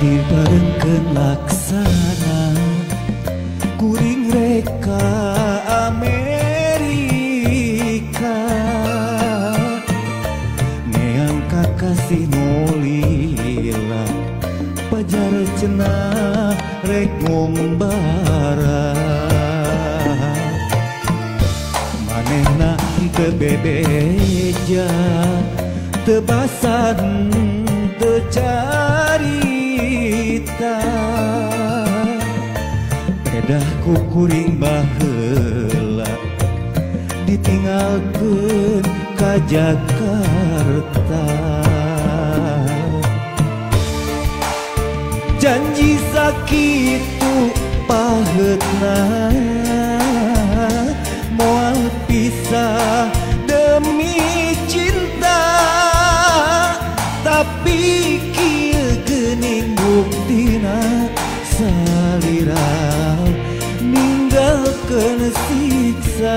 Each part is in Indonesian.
dibarengkeun laksana kuring reka Amerika neang kakasih nolila pajar cenah rek ngombara manehna teu bebeja teu basan kukuling bahlah ditinggal ke kajjaarta janji sakit itu pahetna maual bisa Kërësica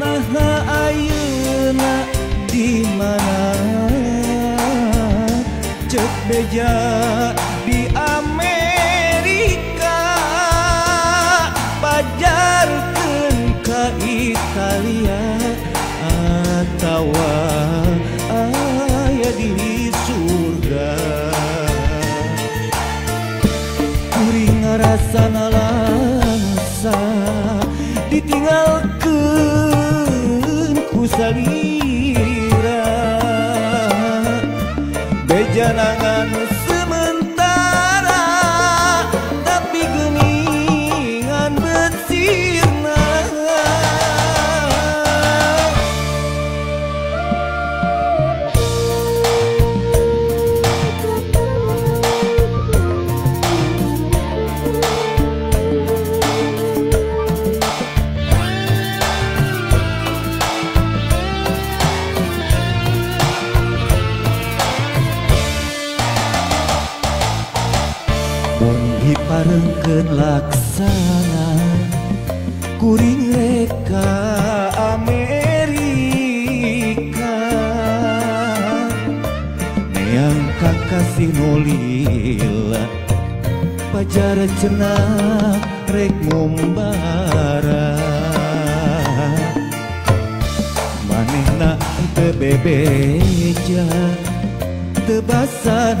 Naha ayuna di mana Cek beja sana langsa ditinggalkan ku salira bejanangan hipanngkenlakana kuriing leka ame Niangngka kasih nula Pacara cena regummba maningak tebebe ja tebasan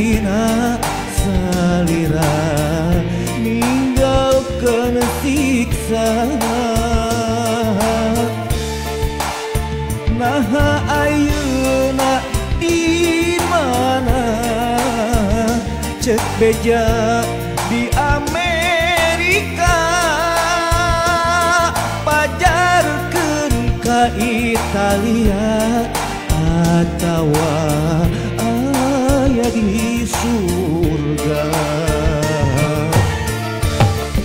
Sina salira ninggalkan siksaan Naha di mana? cek beja di Amerika pajarkan ke Italia atau ayah di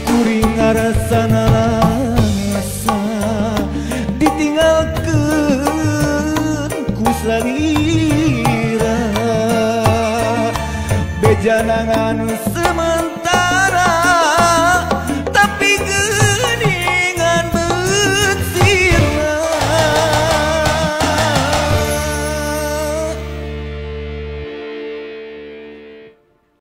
Kuring ditinggal ke ku lagi bejanangan semanga